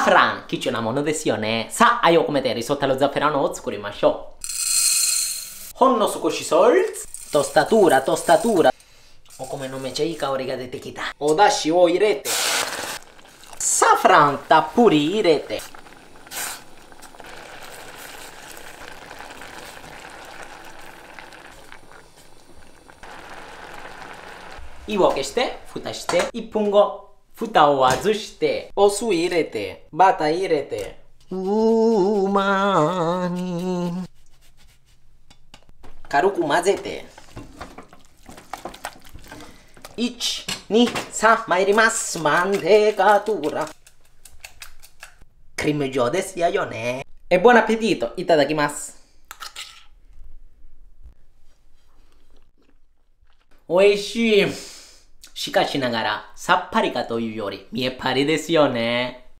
サフラン貴重なものですよね。さあ、愛を込めてリゾッタルザフェラノを作りましょう。ほんの少しソルツ。トスタトゥーラ、トスタトゥーラ。お米のめっちゃいい香りが出てきた。お出汁を入れて。サフランたっぷり入れて。湯を消して、蓋して、1分後、 蓋を外して、お酢入れて、バター入れて、うまに。軽く混ぜて、1、2、3、参ります。マンデカトゥーラ。クリーム状ですよね。え、buon appetito! いただきます。おいしい。しかしながら、さっぱりかというより、見えっぱりですよね。